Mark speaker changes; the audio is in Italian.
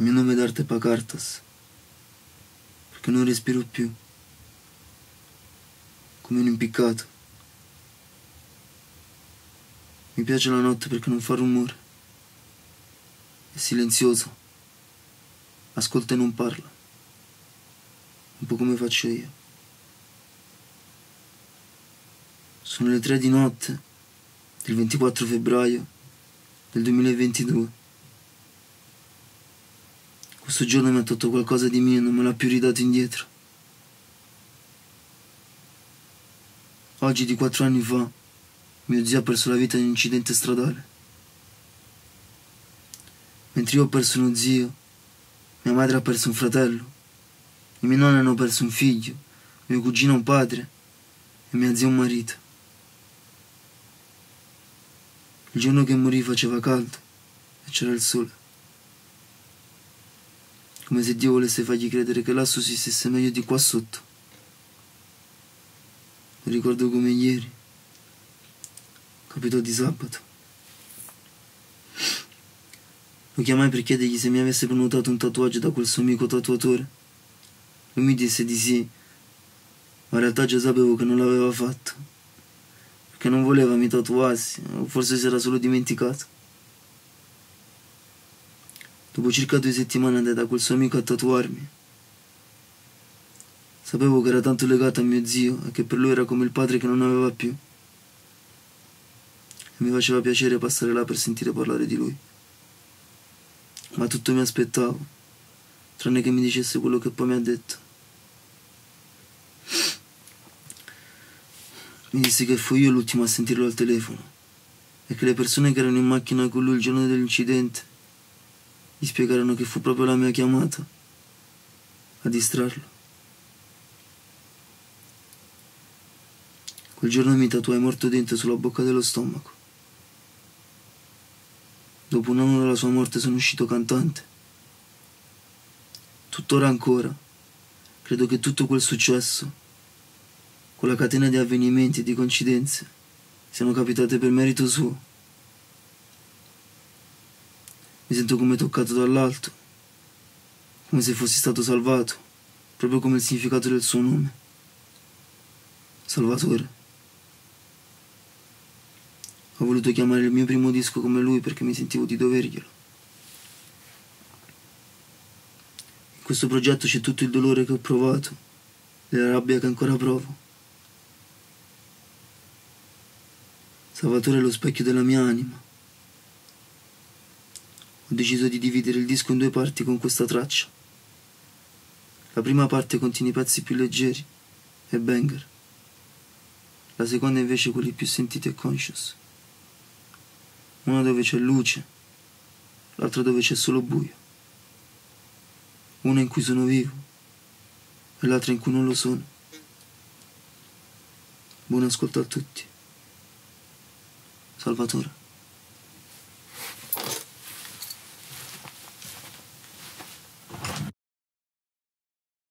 Speaker 1: Il mio nome d'arte è Pacartas, perché non respiro più, come un impiccato. Mi piace la notte perché non fa rumore, è silenziosa, ascolta e non parla, un po' come faccio io. Sono le tre di notte del 24 febbraio del 2022. Questo giorno mi ha tolto qualcosa di mio e non me l'ha più ridato indietro. Oggi di quattro anni fa mio zio ha perso la vita in un incidente stradale. Mentre io ho perso uno zio, mia madre ha perso un fratello, i miei nonni hanno perso un figlio, mio cugino un padre e mia zia un marito. Il giorno che morì faceva caldo e c'era il sole come se Dio volesse fargli credere che lassù si stesse meglio di qua sotto. Lo ricordo come ieri. Capitò di sabato. Lo chiamai per chiedergli se mi avesse prenotato un tatuaggio da quel suo amico tatuatore. Lui mi disse di sì, ma in realtà già sapevo che non l'aveva fatto. Perché non voleva mi tatuassi, o forse si era solo dimenticato. Dopo circa due settimane andai da quel suo amico a tatuarmi. Sapevo che era tanto legato a mio zio e che per lui era come il padre che non aveva più. E mi faceva piacere passare là per sentire parlare di lui. Ma tutto mi aspettavo, tranne che mi dicesse quello che poi mi ha detto. Mi disse che fui io l'ultimo a sentirlo al telefono e che le persone che erano in macchina con lui il giorno dell'incidente gli spiegarono che fu proprio la mia chiamata a distrarlo. Quel giorno mi tatuai morto dentro sulla bocca dello stomaco. Dopo un anno dalla sua morte sono uscito cantante. Tuttora ancora, credo che tutto quel successo, quella catena di avvenimenti e di coincidenze, siano capitate per merito suo. Mi sento come toccato dall'alto, come se fossi stato salvato, proprio come il significato del suo nome. Salvatore. Ho voluto chiamare il mio primo disco come lui perché mi sentivo di doverglielo. In questo progetto c'è tutto il dolore che ho provato e la rabbia che ancora provo. Salvatore è lo specchio della mia anima ho deciso di dividere il disco in due parti con questa traccia. La prima parte contiene i pezzi più leggeri e banger. La seconda invece quelli più sentiti e conscious. Una dove c'è luce, l'altra dove c'è solo buio. Una in cui sono vivo e l'altra in cui non lo sono. Buon ascolto a tutti. Salvatore.